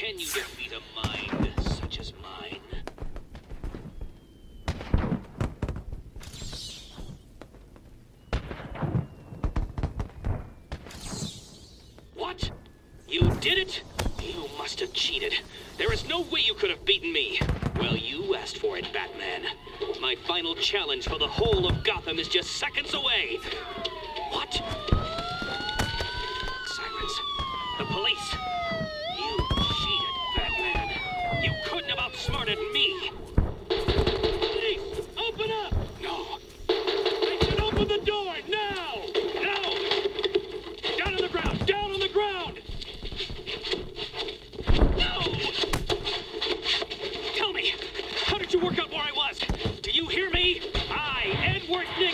can you defeat a mind such as mine? What? You did it? You must have cheated. There is no way you could have beaten me. Well, you asked for it, Batman. My final challenge for the whole of Gotham is just seconds away. What? Sirens. The police. You cheated, Batman. You couldn't have outsmarted me. Police, open up! No. They should open the door now! Now! Down on the ground! Down on the ground! No! Tell me, how did you work out where I was? Do you hear me? I, Edward Nigma,